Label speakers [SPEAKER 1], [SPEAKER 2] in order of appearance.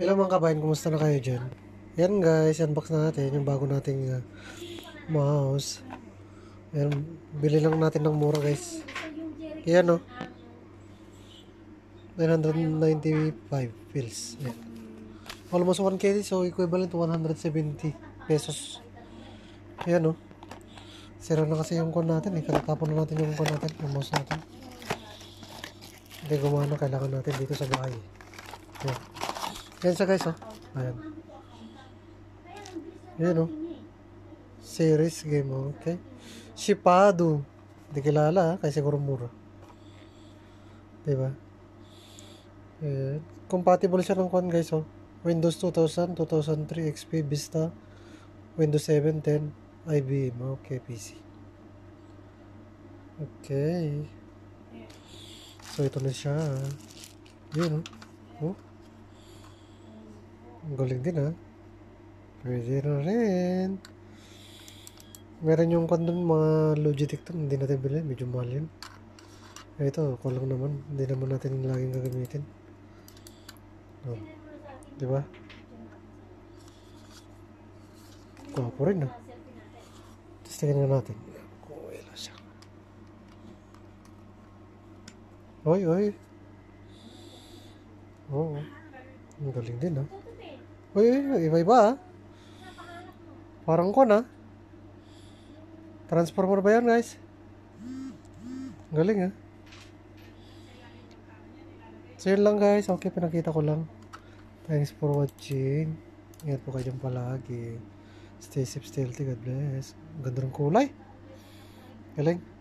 [SPEAKER 1] Hello mga kabayan, kumusta na kayo dyan? Yan guys, unbox na natin yung bago nating uh, mouse. Yan, bili lang natin ng mura guys. Yan o. 995 pills. Yan. Almost 1k so equivalent to 170 pesos. Yan o. Sira na kasi yung kon natin eh. Katatapon na natin yung kon natin, yung mouse natin. Hindi gumana, kailangan natin dito sa bahay. Yan. Yan siya guys, oh. Ayan. Yan, oh. Series game, oh. Okay. Shipado. Hindi kilala, ha? Kaya siguro mura. Diba? Ayan. Compatible siya ng kwan, guys, oh. Windows 2000, 2003, XP, Vista, Windows 7, 10, IBM. Okay, PC. Okay. So, ito na siya. Yun, oh. Oh. Ang galing din ha. Pwede na rin. Meron yung kwan dun, mga Logitech dun. Hindi natin bilhin. Medyo mahal yun. Eh, ito, ko lang naman. Hindi naman natin laging gagamitin. Oh. Di ba? Gwapo rin ha. Tapos tingnan nga natin. Kung wala siya. Oy, oy. Oo. Ang galing din ha. Uy, uy, iba-iba ah. Parang ko na. Transformer ba yan, guys? Galing ah. So yun lang guys. Okay, pinakita ko lang. Thanks for watching. Ingat po kayo palagi. Stay safe, stay healthy. God bless. Ang ganda ng kulay. Galing.